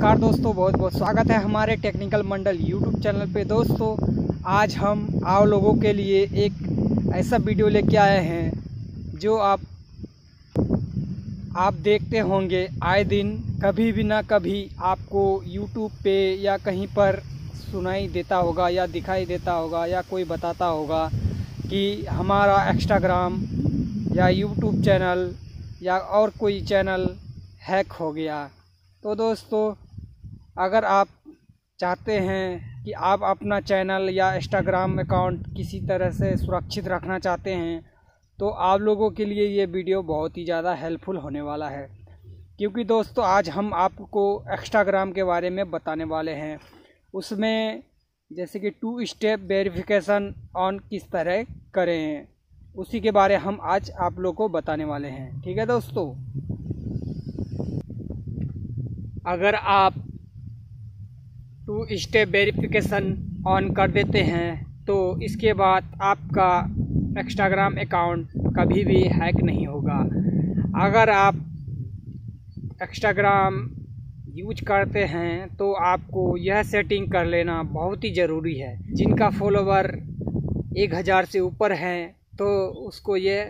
नमस्कार दोस्तों, बहुत बहुत स्वागत है हमारे टेक्निकल मंडल यूट्यूब चैनल पे। दोस्तों, आज हम आप लोगों के लिए एक ऐसा वीडियो लेके आए हैं जो आप आप देखते होंगे। आए दिन कभी भी ना कभी आपको यूट्यूब पे या कहीं पर सुनाई देता होगा या दिखाई देता होगा या कोई बताता होगा कि हमारा इंस्टाग्राम या यूट्यूब चैनल या और कोई चैनल हैक हो गया। तो दोस्तों अगर आप चाहते हैं कि आप अपना चैनल या इंस्टाग्राम अकाउंट किसी तरह से सुरक्षित रखना चाहते हैं तो आप लोगों के लिए ये वीडियो बहुत ही ज़्यादा हेल्पफुल होने वाला है। क्योंकि दोस्तों, आज हम आपको इंस्टाग्राम के बारे में बताने वाले हैं। उसमें जैसे कि टू स्टेप वेरिफिकेशन ऑन किस तरह करें, उसी के बारे हम आज आप लोग को बताने वाले हैं। ठीक है दोस्तों? अगर आप टू स्टेप वेरिफिकेशन ऑन कर देते हैं। तो इसके बाद आपका इंस्टाग्राम अकाउंट कभी भी हैक नहीं होगा। अगर आप इंस्टाग्राम यूज़ करते हैं तो आपको यह सेटिंग कर लेना बहुत ही ज़रूरी है। जिनका फॉलोवर एक हज़ार से ऊपर हैं तो उसको ये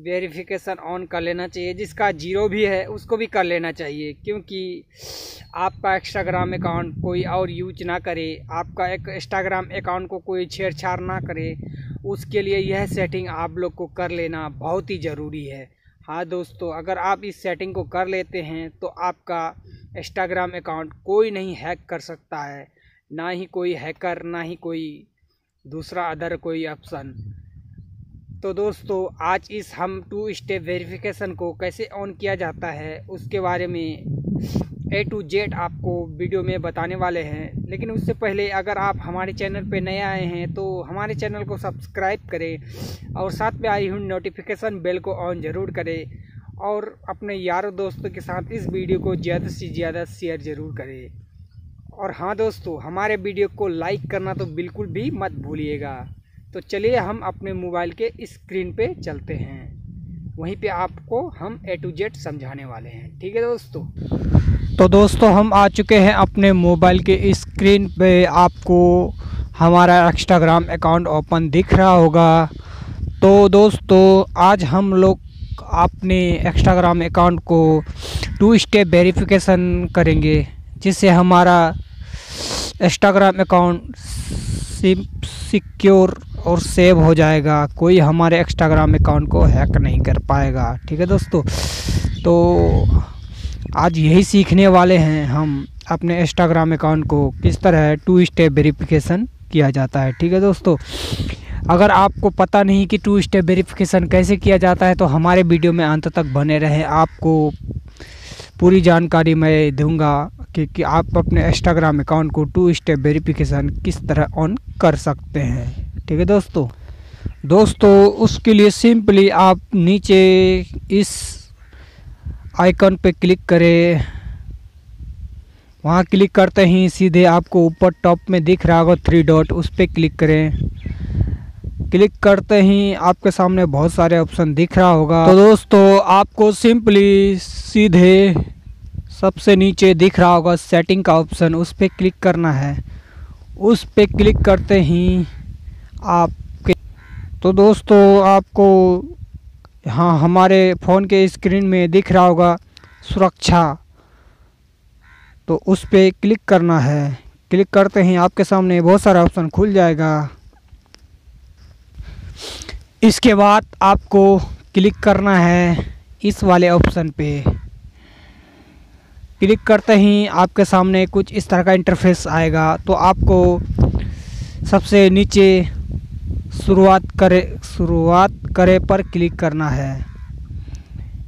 वेरिफिकेशन ऑन कर लेना चाहिए, जिसका ज़ीरो भी है, उसको भी कर लेना चाहिए, क्योंकि आपका इंस्टाग्राम अकाउंट कोई और यूज़ ना करे, आपका एक इंस्टाग्राम अकाउंट को कोई छेड़छाड़ ना करे, उसके लिए यह सेटिंग आप लोग को कर लेना बहुत ही ज़रूरी है। हाँ दोस्तों, अगर आप इस सेटिंग को कर लेते हैं तो आपका इंस्टाग्राम अकाउंट कोई नहीं हैक कर सकता है, ना ही कोई हैकर ना ही कोई दूसरा अदर कोई ऑप्शन तो दोस्तों, आज इस हम टू स्टेप वेरिफिकेशन को कैसे ऑन किया जाता है, उसके बारे में ए टू जेड आपको वीडियो में बताने वाले हैं। लेकिन उससे पहले अगर आप हमारे चैनल पर नए आए हैं तो हमारे चैनल को सब्सक्राइब करें और साथ में आई हुई नोटिफिकेशन बेल को ऑन ज़रूर करें और अपने यारों दोस्तों के साथ इस वीडियो को ज़्यादा से ज़्यादा शेयर ज़रूर करें। और हाँ दोस्तों, हमारे वीडियो को लाइक करना तो बिल्कुल भी मत भूलिएगा। तो चलिए हम अपने मोबाइल के स्क्रीन पे चलते हैं। वहीं पे आपको हम ए टू जेड समझाने वाले हैं। ठीक है दोस्तों? तो दोस्तों, हम आ चुके हैं अपने मोबाइल के स्क्रीन पे। आपको हमारा इंस्टाग्राम अकाउंट ओपन दिख रहा होगा। तो दोस्तों, आज हम लोग अपने इंस्टाग्राम अकाउंट को टू स्टेप वेरिफिकेशन करेंगे, जिससे हमारा इंस्टाग्राम अकाउंट सिक्योर और सेव हो जाएगा। कोई हमारे इंस्टाग्राम अकाउंट को हैक नहीं कर पाएगा। ठीक है दोस्तों? तो आज यही सीखने वाले हैं हम अपने इंस्टाग्राम अकाउंट को। किस तरह टू स्टेप वेरिफिकेशन किया जाता है। ठीक है दोस्तों? अगर आपको पता नहीं कि टू स्टेप वेरिफिकेशन कैसे किया जाता है तो हमारे वीडियो में अंत तक बने रहें। आपको पूरी जानकारी मैं दूँगा कि, कि आप अपने इंस्टाग्राम अकाउंट को टू स्टेप वेरिफिकेशन किस तरह ऑन कर सकते हैं। ठीक है दोस्तों? दोस्तों, उसके लिए सिंपली आप नीचे इस आइकन पे क्लिक करें। वहाँ क्लिक करते ही सीधे आपको ऊपर टॉप में दिख रहा होगा थ्री डॉट उस पर क्लिक करें। क्लिक करते ही आपके सामने बहुत सारे ऑप्शन दिख रहा होगा। तो दोस्तों, आपको सिंपली सीधे सबसे नीचे दिख रहा होगा सेटिंग का ऑप्शन उस पर क्लिक करना है। उस पर क्लिक करते ही आपके तो दोस्तों, आपको हाँ हमारे फ़ोन के स्क्रीन में दिख रहा होगा सुरक्षा। तो उस पर क्लिक करना है। क्लिक करते ही आपके सामने बहुत सारा ऑप्शन खुल जाएगा। इसके बाद आपको क्लिक करना है इस वाले ऑप्शन पे। क्लिक करते ही आपके सामने कुछ इस तरह का इंटरफेस आएगा। तो आपको सबसे नीचे शुरुआत करे शुरुआत करे पर क्लिक करना है।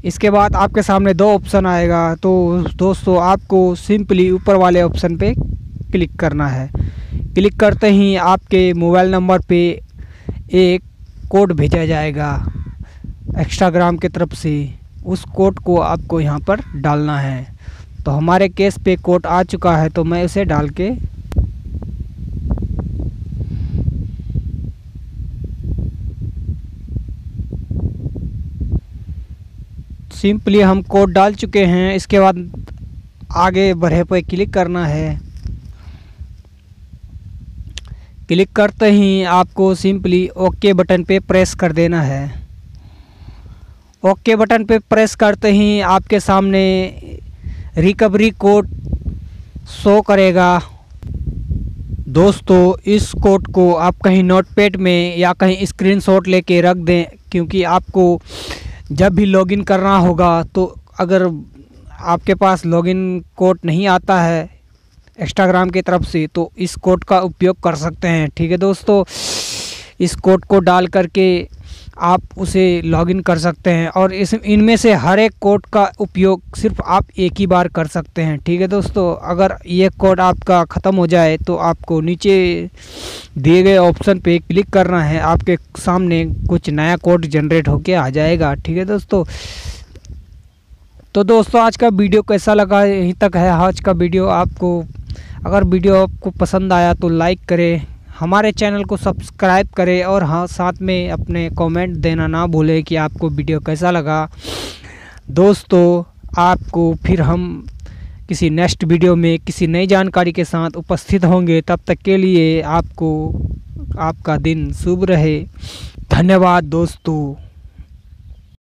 इसके बाद आपके सामने दो ऑप्शन आएगा तो दोस्तों आपको सिंपली ऊपर वाले ऑप्शन पे क्लिक करना है। क्लिक करते ही आपके मोबाइल नंबर पे एक कोड भेजा जाएगा एक्स्ट्राग्राम की तरफ़ से। उस कोड को आपको यहाँ पर डालना है। तो हमारे केस पे कोड आ चुका है तो मैं उसे डाल के सिंपली हम कोड डाल चुके हैं, इसके बाद आगे बढ़े पर क्लिक करना है। क्लिक करते ही आपको सिंपली ओके बटन पे प्रेस कर देना है। ओके बटन पे प्रेस करते ही आपके सामने रिकवरी कोड शो करेगा। दोस्तों, इस कोड को आप कहीं नोटपैड में या कहीं स्क्रीनशॉट लेके रख दें, क्योंकि आपको जब भी लॉगिन करना होगा तो अगर आपके पास लॉगिन कोड नहीं आता है इंस्टाग्राम की तरफ़ से तो इस कोड का उपयोग कर सकते हैं। ठीक है दोस्तों? इस कोड को डाल करके आप उसे लॉगिन कर सकते हैं और इस, इनमें से हर एक कोड का उपयोग सिर्फ़ आप एक ही बार कर सकते हैं। ठीक है दोस्तों, अगर ये कोड आपका ख़त्म हो जाए तो आपको नीचे दिए गए ऑप्शन पे क्लिक करना है। आपके सामने कुछ नया कोड जनरेट होके आ जाएगा। ठीक है दोस्तों। तो दोस्तों, आज का वीडियो कैसा लगा? यहीं तक है आज का वीडियो। आपको, अगर वीडियो आपको पसंद आया तो लाइक करें। हमारे चैनल को सब्सक्राइब करें और हाँ साथ में अपने कमेंट देना ना भूलें कि आपको वीडियो कैसा लगा। दोस्तों, आपको फिर हम किसी नेक्स्ट वीडियो में किसी नई जानकारी के साथ उपस्थित होंगे। तब तक के लिए आपको, आपका दिन शुभ रहे। धन्यवाद दोस्तों।